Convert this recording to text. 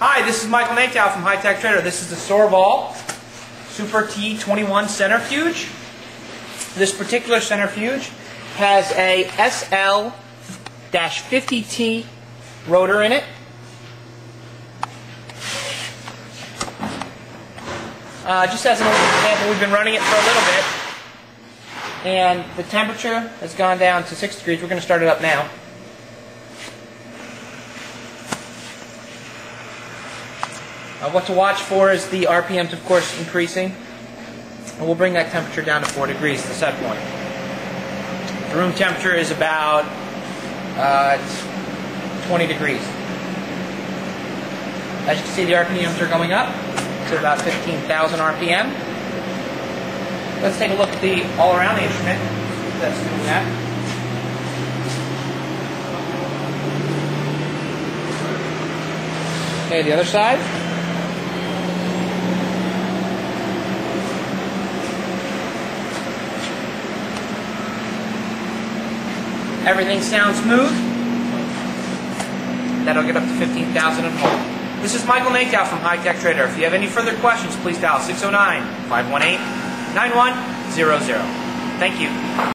Hi, this is Michael Natow from High Tech Trader. This is the Sorvall Super T21 centrifuge. This particular centrifuge has a SL-50T rotor in it. Uh, just as an example, we've been running it for a little bit, and the temperature has gone down to 6 degrees. We're going to start it up now. Uh, what to watch for is the RPMs, of course, increasing. And we'll bring that temperature down to 4 degrees, the set point. The room temperature is about uh, 20 degrees. As you can see, the RPMs are going up to about 15,000 RPM. Let's take a look at the all-around instrument that's doing that. Okay, the other side. Everything sounds smooth. That'll get up to 15,000 and more. This is Michael Natow from High Tech Trader. If you have any further questions, please dial 609 518 9100. Thank you.